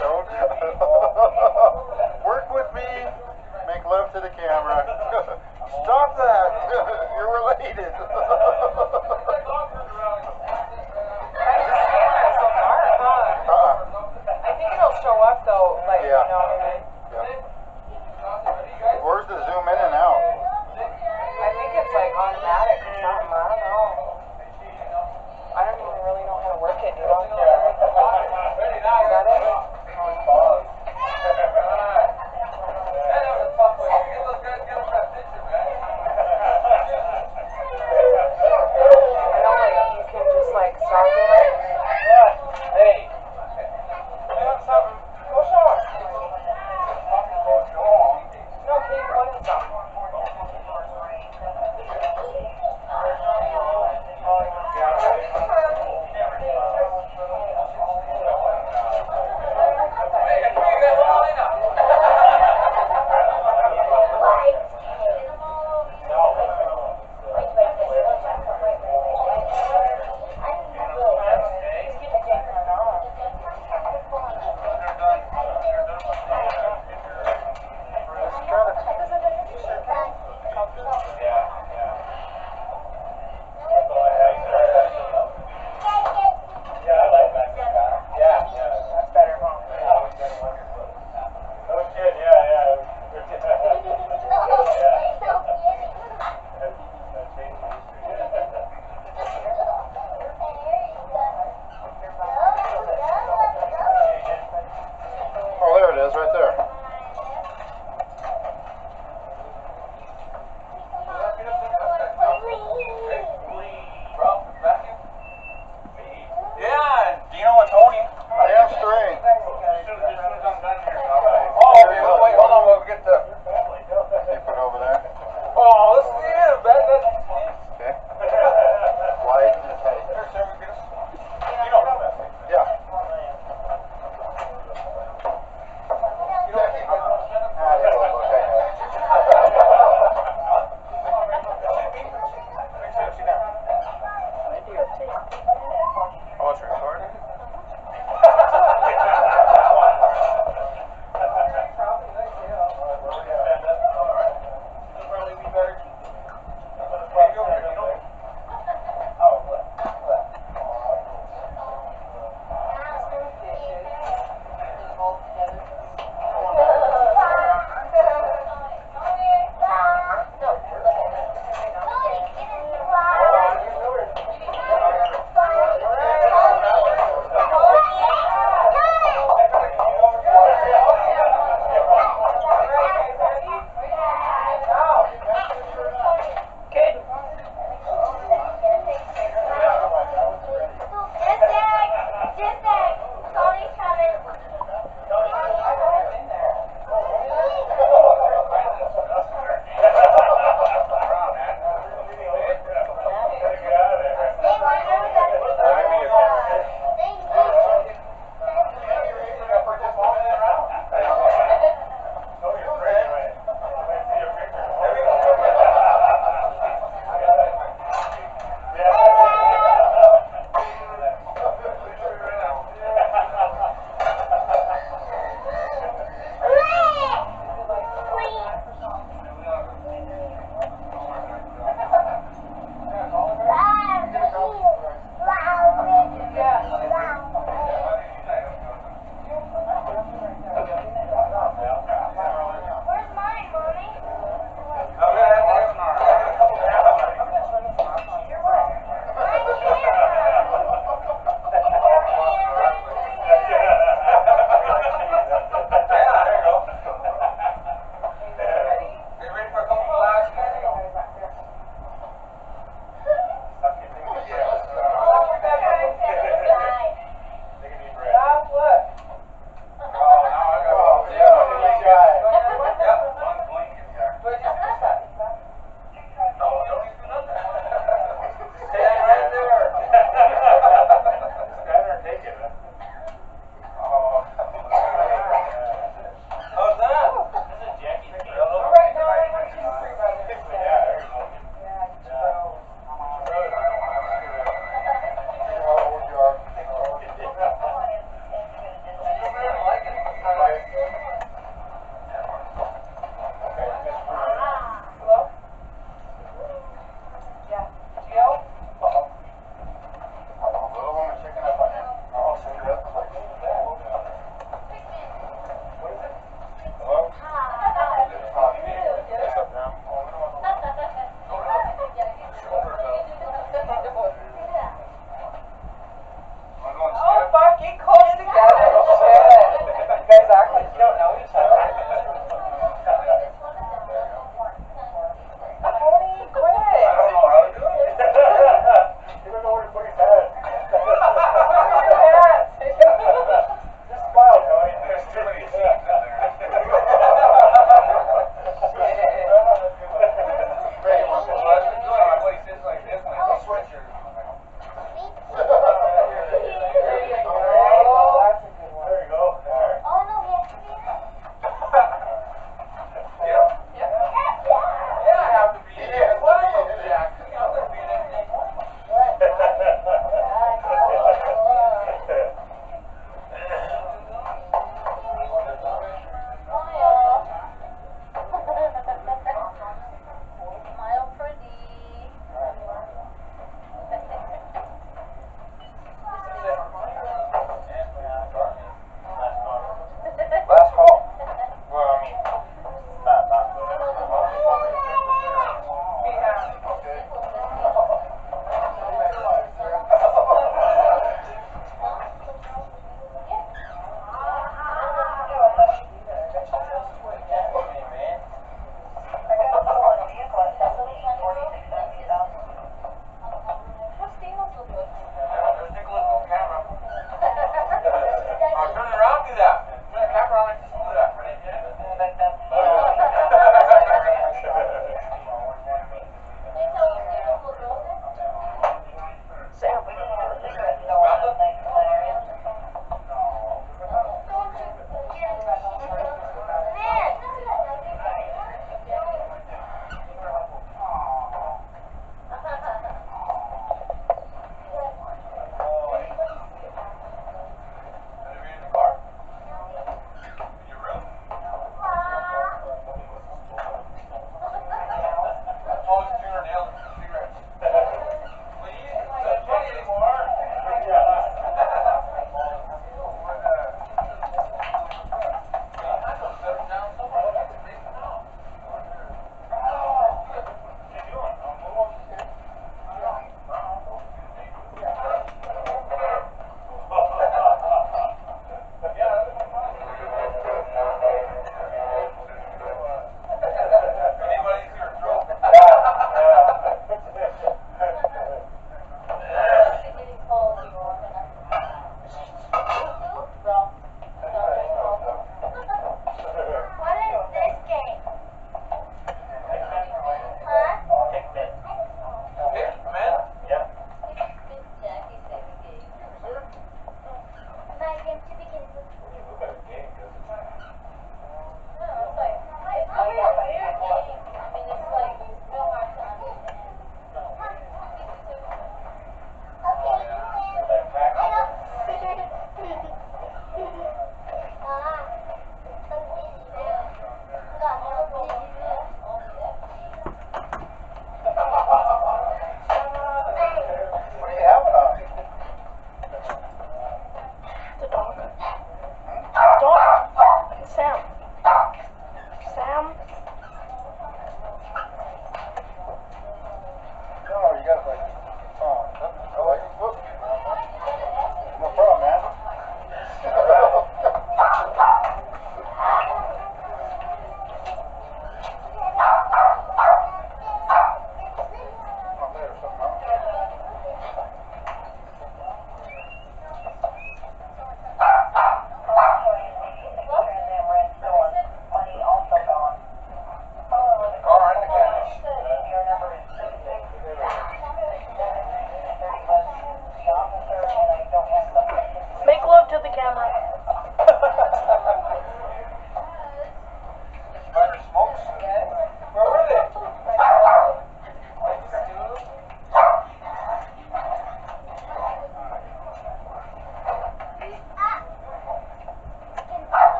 years.